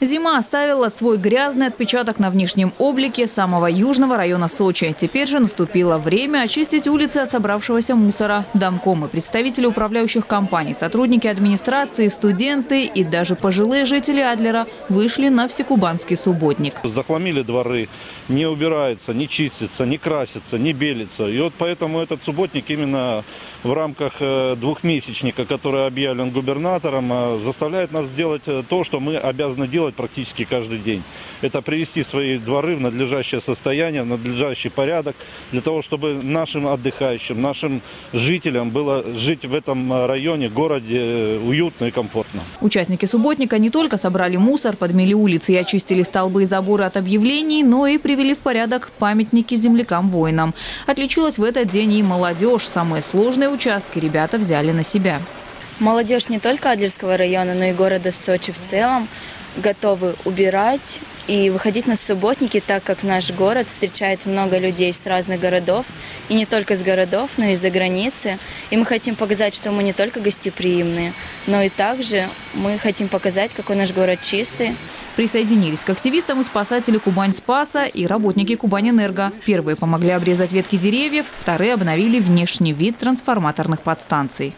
Зима оставила свой грязный отпечаток на внешнем облике самого южного района Сочи. Теперь же наступило время очистить улицы от собравшегося мусора. Домкомы, представители управляющих компаний, сотрудники администрации, студенты и даже пожилые жители Адлера вышли на всекубанский субботник. Захламили дворы, не убирается, не чистится, не красится, не белится. И вот поэтому этот субботник именно в рамках э, двухмесячника, который объявлен губернатором, э, заставляет нас сделать э, то, что мы обязаны делать практически каждый день. Это привести свои дворы в надлежащее состояние, в надлежащий порядок, для того, чтобы нашим отдыхающим, нашим жителям было жить в этом районе, городе уютно и комфортно. Участники субботника не только собрали мусор, подмели улицы и очистили столбы и заборы от объявлений, но и привели в порядок памятники землякам-воинам. Отличилась в этот день и молодежь. Самые сложные участки ребята взяли на себя. Молодежь не только Адлерского района, но и города Сочи в целом готовы убирать и выходить на субботники, так как наш город встречает много людей с разных городов, и не только с городов, но и из-за границы. И мы хотим показать, что мы не только гостеприимные, но и также мы хотим показать, какой наш город чистый. Присоединились к активистам и спасатели Кубань-Спаса и работники Кубань-Энерго. Первые помогли обрезать ветки деревьев, вторые обновили внешний вид трансформаторных подстанций.